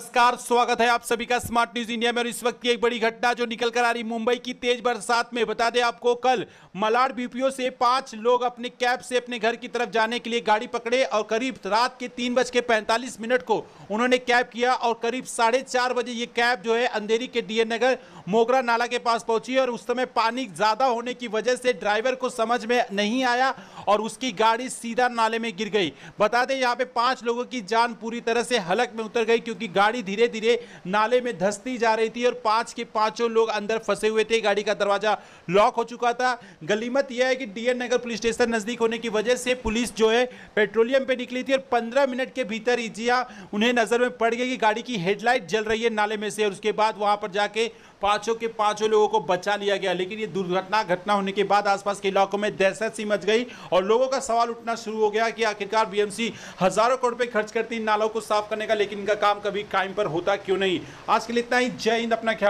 नमस्कार, स्वागत है आप सभी का स्मार्ट न्यूज़ इंडिया में। और इस वक्त की एक बड़ी घटना जो निकल कर आ रही मुंबई की तेज बरसात में, बता दें आपको, कल मलाड बीपीओ से पाँच लोग अपने कैब से अपने घर की तरफ़ जाने के लिए गाड़ी पकड़े और करीब रात के तीन बज के पैंतालीस मिनट को उन्होंने कैब किया और करीब साढ़े चार बजे ये कैब जो है अंधेरी के डीएन नगर मोगरा नाला के पास पहुँची और उस समय पानी ज़्यादा होने की वजह से ड्राइवर को समझ में नहीं आया और उसकी गाड़ी सीधा नाले में गिर गई। बता दें, यहाँ पे पाँच लोगों की जान पूरी तरह से हलक में उतर गई, क्योंकि गाड़ी धीरे धीरे नाले में धसती जा रही थी और पाँच के पाँचों लोग अंदर फंसे हुए थे। गाड़ी का दरवाज़ा लॉक हो चुका था। गलीमत यह है कि डीएन नगर पुलिस स्टेशन नज़दीक होने की वजह से पुलिस जो है पेट्रोलियम पे निकली थी और पंद्रह मिनट के भीतर इजिया उन्हें नज़र में पड़ गई कि गाड़ी की हेडलाइट जल रही है नाले में से और उसके बाद वहाँ पर जाके पाँचों के पाँचों लोगों को बचा लिया गया, लेकिन ये दुर्घटना, घटना होने के बाद आसपास के इलाकों में दहशत सी मच गई और लोगों का सवाल उठना शुरू हो गया कि आखिरकार बीएमसी हज़ारों करोड़ रुपए खर्च करती नालों को साफ़ करने का, लेकिन इनका काम कभी कायम पर होता क्यों नहीं? आज के लिए इतना ही। जय हिंद, अपना ख्याल